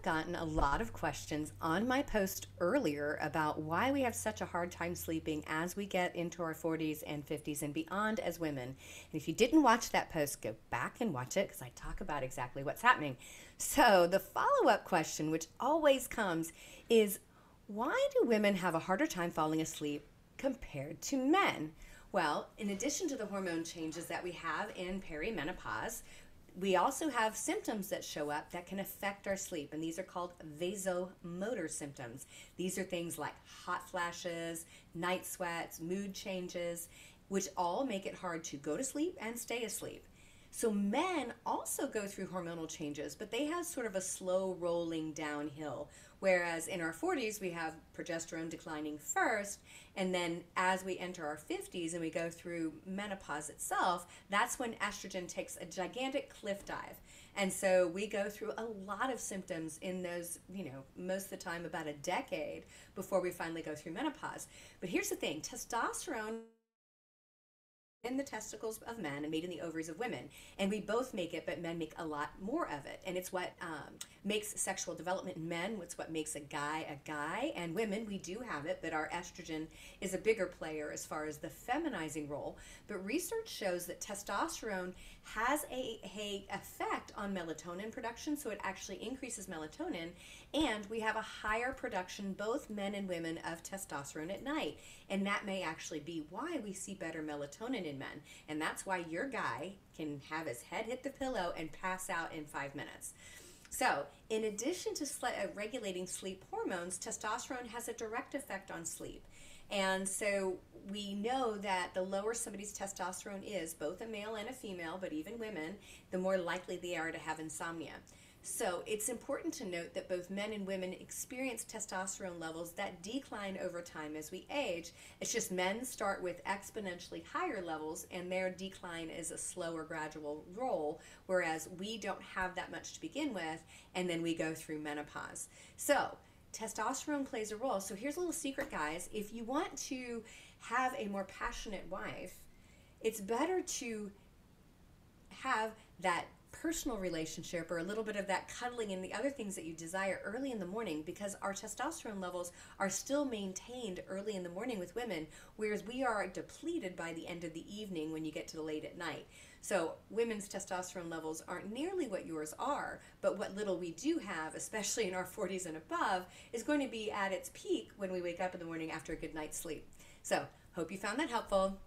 have gotten a lot of questions on my post earlier about why we have such a hard time sleeping as we get into our 40s and 50s and beyond as women. And if you didn't watch that post, go back and watch it because I talk about exactly what's happening. So, the follow up question, which always comes, is why do women have a harder time falling asleep compared to men? Well, in addition to the hormone changes that we have in perimenopause, we also have symptoms that show up that can affect our sleep, and these are called vasomotor symptoms. These are things like hot flashes, night sweats, mood changes, which all make it hard to go to sleep and stay asleep. So, men also go through hormonal changes, but they have sort of a slow rolling downhill Whereas in our 40s, we have progesterone declining first, and then as we enter our 50s and we go through menopause itself, that's when estrogen takes a gigantic cliff dive. And so we go through a lot of symptoms in those, you know, most of the time about a decade before we finally go through menopause. But here's the thing testosterone in the testicles of men and made in the ovaries of women. And we both make it, but men make a lot more of it. And it's what um, makes sexual development in men, it's what makes a guy a guy. And women, we do have it, but our estrogen is a bigger player as far as the feminizing role. But research shows that testosterone has a, a effect on melatonin production, so it actually increases melatonin. And we have a higher production, both men and women, of testosterone at night. And that may actually be why we see better melatonin men. And that's why your guy can have his head hit the pillow and pass out in five minutes. So, in addition to uh, regulating sleep hormones, testosterone has a direct effect on sleep. And so we know that the lower somebody's testosterone is, both a male and a female, but even women, the more likely they are to have insomnia. So it's important to note that both men and women experience testosterone levels that decline over time as we age. It's just men start with exponentially higher levels and their decline is a slower gradual roll, whereas we don't have that much to begin with and then we go through menopause. So testosterone plays a role. So here's a little secret, guys. If you want to have a more passionate wife, it's better to have that personal relationship or a little bit of that cuddling and the other things that you desire early in the morning because our testosterone levels are still maintained early in the morning with women, whereas we are depleted by the end of the evening when you get to the late at night. So, women's testosterone levels aren't nearly what yours are, but what little we do have, especially in our 40s and above, is going to be at its peak when we wake up in the morning after a good night's sleep. So, hope you found that helpful.